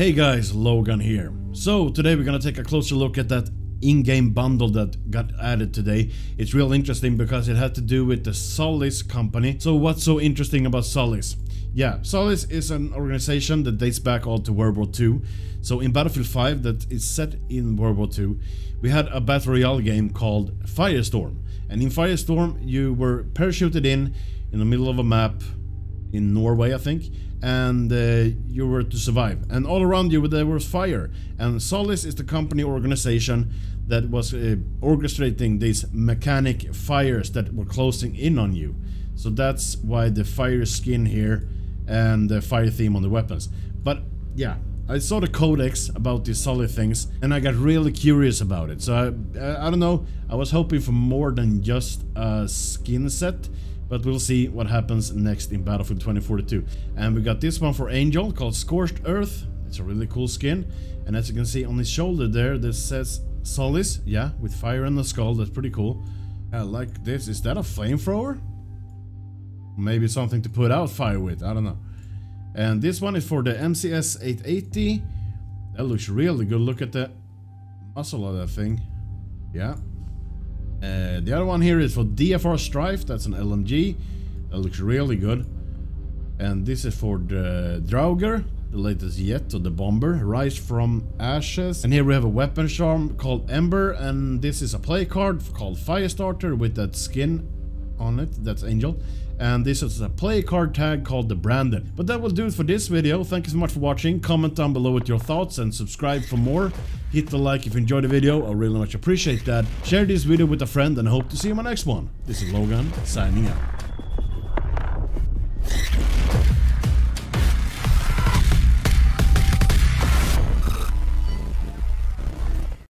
Hey guys, Logan here. So today we're gonna take a closer look at that in-game bundle that got added today. It's real interesting because it had to do with the Sulis company. So what's so interesting about Sulis? Yeah, Sulis is an organization that dates back all to World War II. So in Battlefield 5 that is set in World War II, we had a battle royale game called Firestorm. And in Firestorm you were parachuted in in the middle of a map in Norway, I think, and uh, you were to survive. And all around you there was fire. And Sulis is the company organization that was uh, orchestrating these mechanic fires that were closing in on you. So that's why the fire skin here and the fire theme on the weapons. But yeah, I saw the codex about these solid things and I got really curious about it. So I, I, I don't know, I was hoping for more than just a skin set. But we'll see what happens next in Battlefield 2042. And we got this one for Angel called Scorched Earth. It's a really cool skin. And as you can see on his shoulder there, this says Sulis. Yeah, with fire in the skull. That's pretty cool. I like this. Is that a flamethrower? Maybe something to put out fire with. I don't know. And this one is for the MCS 880. That looks really good. Look at the muscle of that thing. Yeah, uh, the other one here is for DFR Strife, that's an LMG. That looks really good. And this is for the Draugr, the latest yet, or the bomber, Rise from Ashes. And here we have a weapon charm called Ember, and this is a play card called Firestarter with that skin on it, that's Angel. And this is a play card tag called the Brandon. But that will do it for this video. Thank you so much for watching. Comment down below with your thoughts and subscribe for more. Hit the like if you enjoyed the video. I really much appreciate that. Share this video with a friend and hope to see you in my next one. This is Logan, signing out.